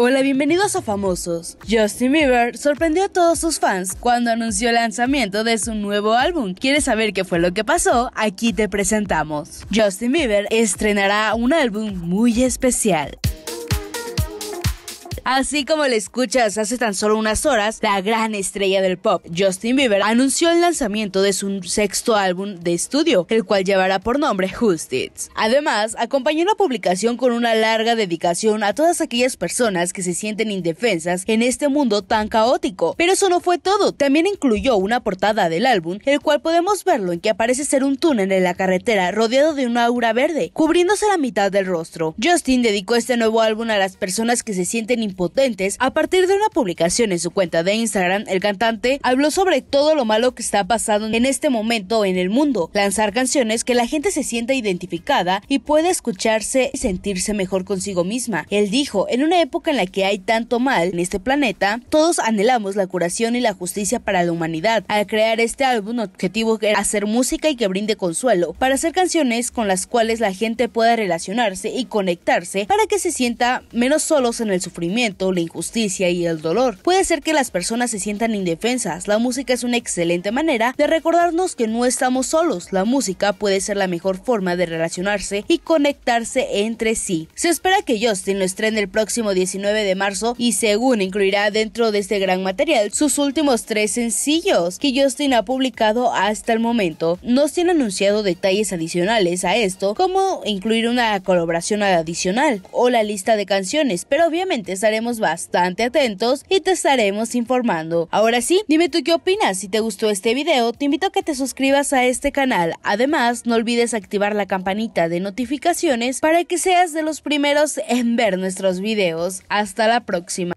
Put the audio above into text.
Hola, bienvenidos a Famosos. Justin Bieber sorprendió a todos sus fans cuando anunció el lanzamiento de su nuevo álbum. ¿Quieres saber qué fue lo que pasó? Aquí te presentamos. Justin Bieber estrenará un álbum muy especial. Así como le escuchas hace tan solo unas horas, la gran estrella del pop, Justin Bieber, anunció el lanzamiento de su sexto álbum de estudio, el cual llevará por nombre Justice. Además, acompañó la publicación con una larga dedicación a todas aquellas personas que se sienten indefensas en este mundo tan caótico. Pero eso no fue todo, también incluyó una portada del álbum, el cual podemos verlo en que aparece ser un túnel en la carretera rodeado de una aura verde, cubriéndose la mitad del rostro. Justin dedicó este nuevo álbum a las personas que se sienten potentes. A partir de una publicación en su cuenta de Instagram, el cantante habló sobre todo lo malo que está pasando en este momento en el mundo, lanzar canciones que la gente se sienta identificada y puede escucharse y sentirse mejor consigo misma. Él dijo, en una época en la que hay tanto mal en este planeta, todos anhelamos la curación y la justicia para la humanidad. Al crear este álbum, objetivo era hacer música y que brinde consuelo, para hacer canciones con las cuales la gente pueda relacionarse y conectarse para que se sienta menos solos en el sufrimiento la injusticia y el dolor. Puede ser que las personas se sientan indefensas. La música es una excelente manera de recordarnos que no estamos solos. La música puede ser la mejor forma de relacionarse y conectarse entre sí. Se espera que Justin lo estrene el próximo 19 de marzo y según incluirá dentro de este gran material sus últimos tres sencillos que Justin ha publicado hasta el momento. No se han anunciado detalles adicionales a esto, como incluir una colaboración adicional o la lista de canciones, pero obviamente estaremos bastante atentos y te estaremos informando. Ahora sí, dime tú qué opinas. Si te gustó este video, te invito a que te suscribas a este canal. Además, no olvides activar la campanita de notificaciones para que seas de los primeros en ver nuestros videos. Hasta la próxima.